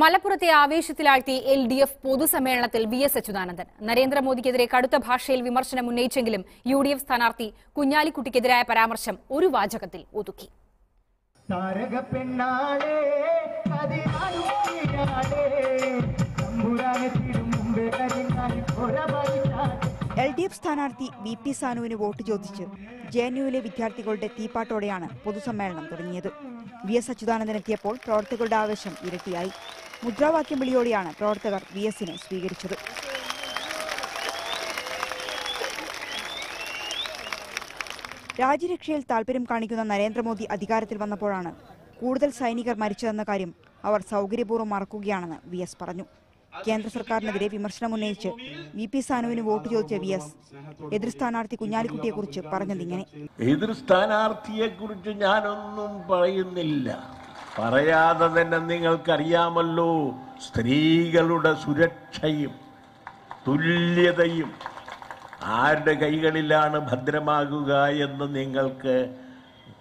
മലപ്പുറത്തെ ആവേശത്തിലാഴ്ത്തി L D F പൊതുസമ്മേളനത്തിൽ വി എസ് അച്യുതാനന്ദൻ. നരേന്ദ്രമോദിക്കെതിരെ കടുത്ത ഭാഷയിൽ വിമർശനം ഉന്നയിച്ചെങ്കിലും യു ഡി എഫ് സ്ഥാനാർത്ഥി കുഞ്ഞാലിക്കുട്ടിക്കെതിരായ പരാമർശം ഒരു വാചകത്തിൽ ഒതുക്കി. എഫ് സ്ഥാനാർത്ഥി വി പി സാനുവിന് വോട്ട് ചോദിച്ച് ജെ എൻ യുവിലെ വിദ്യാർത്ഥികളുടെ തീപ്പാട്ടോടെയാണ് പൊതുസമ്മേളനം തുടങ്ങിയത്. വി എസ് അച്യുതാനന്ദൻ എത്തിയപ്പോൾ പ്രവർത്തകരുടെ ആവേശം ഇരട്ടിയായി. മുദ്രാവാക്യം വിളിയോടെയാണ് പ്രവർത്തകർ വി എസിനെ സ്വീകരിച്ചത്. രാജ്യരക്ഷയിൽ താൽപര്യം കാണിക്കുന്ന നരേന്ദ്രമോദി അധികാരത്തിൽ വന്നപ്പോഴാണ് കൂടുതൽ സൈനികർ മരിച്ചതെന്ന കാര്യം അവർ സൗകര്യപൂർവം മറക്കുകയാണെന്ന് വി എസ് പറഞ്ഞു. കേന്ദ്ര സർക്കാരിനെതിരെ വിമർശനം ഉന്നയിച്ച് വി പി സാനുവിന് വോട്ട് ചോദിച്ച വി എസ് എതിർ സ്ഥാനാർത്ഥി കുഞ്ഞാലിക്കുട്ടിയെക്കുറിച്ച് പറഞ്ഞതിങ്ങനെ. എതിർ സ്ഥാനാർത്ഥിയെ കുറിച്ച് ഞാനൊന്നും പറയുന്നില്ല. പറയാതെ തന്നെ നിങ്ങൾക്കറിയാമല്ലോ സ്ത്രീകളുടെ സുരക്ഷയും തുല്യതയും ആരുടെ കൈകളിലാണ് ഭദ്രമാകുക എന്ന് നിങ്ങൾക്ക്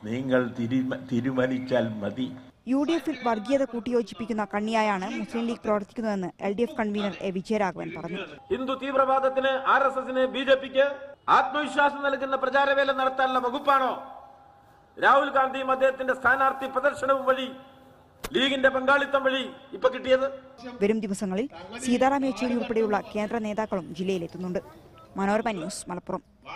നിങ്ങൾ തിരുമ തീരുമാനിച്ചാൽ മതി. യു ഡി എഫിൽ വർഗീയത കൂട്ടിയോജിപ്പിക്കുന്ന കണ്ണിയായാണ് മുസ്ലിം ലീഗ് പ്രവർത്തിക്കുന്നതെന്ന് L D F convenor A Vijayaraghavan പറഞ്ഞു. ഹിന്ദു തീവ്രവാദത്തിന് ആർ എസ് എസിന് ബി ജെ പിക്ക് ആത്മവിശ്വാസം നൽകുന്ന പ്രചാരവേല നടത്താനുള്ള വകുപ്പാണോ? രാഹുൽ ഗാന്ധിയും അദ്ദേഹത്തിന്റെ സ്ഥാനാർത്ഥി പ്രദർശനവും വഴി ലീഗിന്റെ പങ്കാളിത്തം വഴി ഇപ്പൊ കിട്ടിയത്? വരും ദിവസങ്ങളിൽ സീതാറാം യെച്ചൂരി ഉൾപ്പെടെയുള്ള കേന്ദ്ര നേതാക്കളും ജില്ലയിലെത്തുന്നുണ്ട്. മനോരമ ന്യൂസ് മലപ്പുറം.